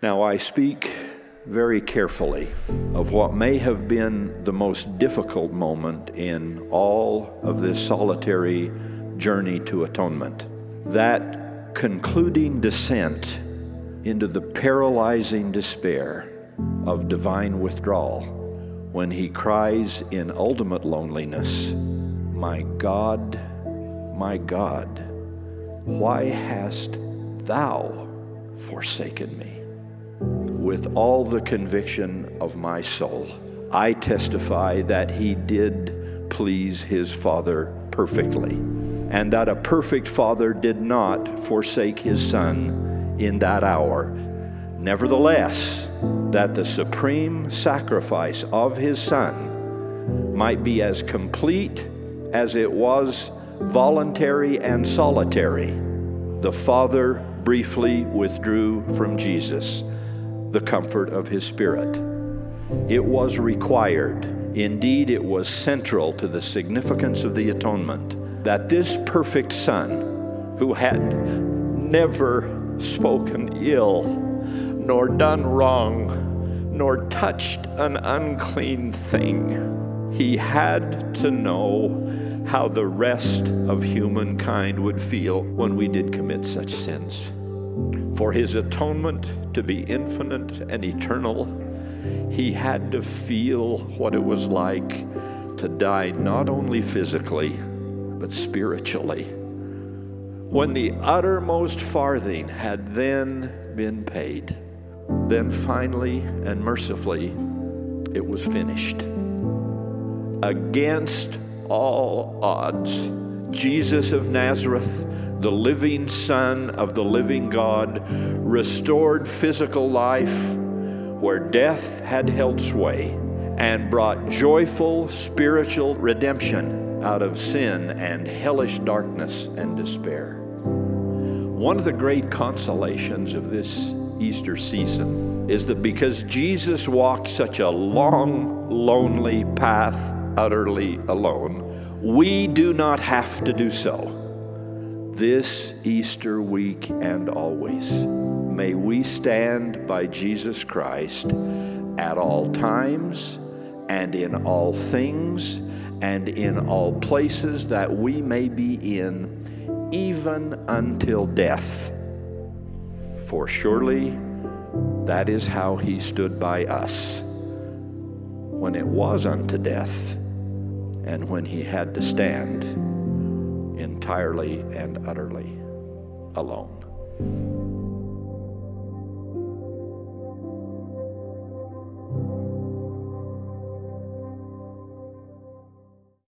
Now, I speak very carefully of what may have been the most difficult moment in all of this solitary journey to atonement. That concluding descent into the paralyzing despair of divine withdrawal when he cries in ultimate loneliness, My God, my God, why hast thou forsaken me? With all the conviction of my soul, I testify that he did please his Father perfectly, and that a perfect Father did not forsake his Son in that hour. Nevertheless, that the supreme sacrifice of his Son might be as complete as it was voluntary and solitary, the Father briefly withdrew from Jesus the comfort of his Spirit. It was required, indeed, it was central to the significance of the atonement, that this perfect Son, who had never spoken ill, nor done wrong, nor touched an unclean thing, he had to know how the rest of humankind would feel when we did commit such sins. For his atonement to be infinite and eternal, he had to feel what it was like to die not only physically, but spiritually. When the uttermost farthing had then been paid, then finally and mercifully, it was finished. Against all odds. Jesus of Nazareth, the living Son of the living God, restored physical life where death had held sway and brought joyful spiritual redemption out of sin and hellish darkness and despair. One of the great consolations of this Easter season is that because Jesus walked such a long, lonely path utterly alone. We do not have to do so. This Easter week and always, may we stand by Jesus Christ at all times and in all things and in all places that we may be in, even until death. For surely that is how he stood by us when it was unto death and when he had to stand entirely and utterly alone.